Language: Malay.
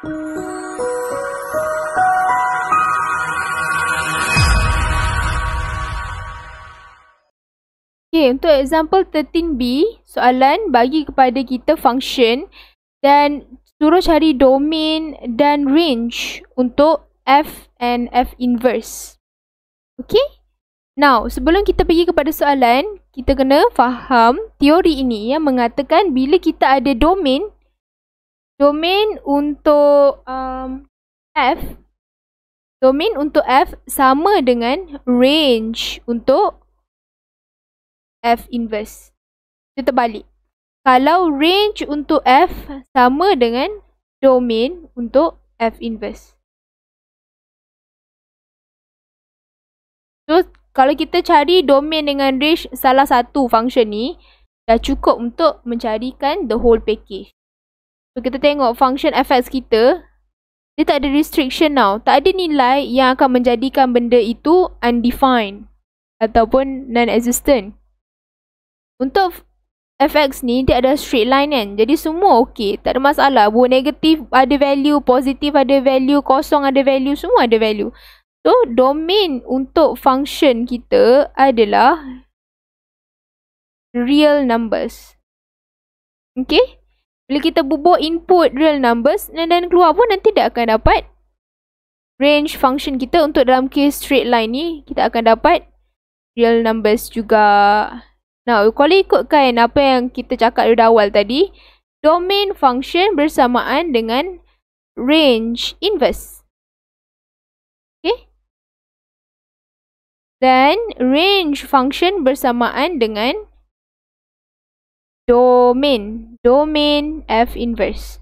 Okay, untuk example 13b, soalan bagi kepada kita function dan suruh cari domain dan range untuk f and f inverse. Okay? Now, sebelum kita pergi kepada soalan, kita kena faham teori ini yang mengatakan bila kita ada domain, domain untuk um, f, domain untuk f sama dengan range untuk F inverse. Kita terbalik. Kalau range untuk F sama dengan domain untuk F inverse. So, kalau kita cari domain dengan range salah satu function ni, dah cukup untuk mencarikan the whole package. So, kita tengok function fx kita, dia tak ada restriction now. Tak ada nilai yang akan menjadikan benda itu undefined ataupun non-existent. Untuk fx ni dia ada straight line kan. Jadi semua okey, tak ada masalah. Buat negatif ada value, positif ada value, kosong ada value, semua ada value. So domain untuk function kita adalah real numbers. Okay. Bila kita bubuh input real numbers dan, dan keluar pun nanti dia akan dapat range function kita untuk dalam case straight line ni kita akan dapat real numbers juga. Nah, kalau ikutkan apa yang kita cakap dari awal tadi, domain function bersamaan dengan range inverse. Okay. Dan range function bersamaan dengan domain, domain f inverse.